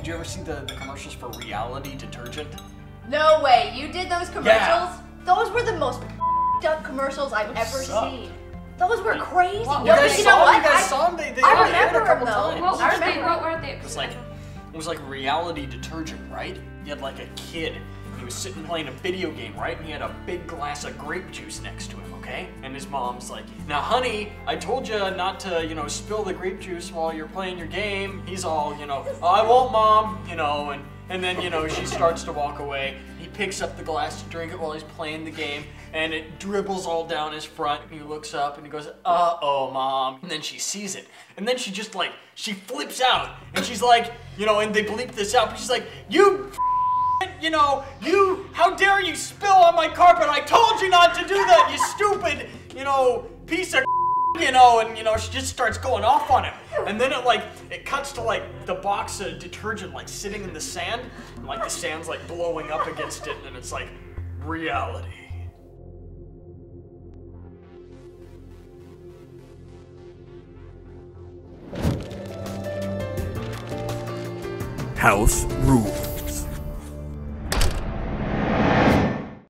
did you ever see the, the commercials for reality detergent? No way, you did those commercials? Those were the most up commercials I've ever sucked. seen. Those were crazy. Wow, Yo, you but guys you saw know what? You guys I- saw them? They, they I only aired remember a couple them, though. times. What, I was they, what were they? It was like it was like reality detergent, right? You had like a kid. He was sitting playing a video game, right? And he had a big glass of grape juice next to him, okay? And his mom's like, "Now, honey, I told you not to, you know, spill the grape juice while you're playing your game." He's all, you know, "I won't, mom," you know, and and then you know she starts to walk away. He picks up the glass to drink it while he's playing the game, and it dribbles all down his front. And he looks up and he goes, "Uh oh, mom!" And then she sees it, and then she just like she flips out, and she's like, you know, and they bleep this out, but she's like, "You." You know, you, how dare you spill on my carpet? I told you not to do that, you stupid, you know, piece of you know, and you know, she just starts going off on him. And then it like, it cuts to like the box of detergent like sitting in the sand, and like the sand's like blowing up against it, and it's like reality. House Rulez.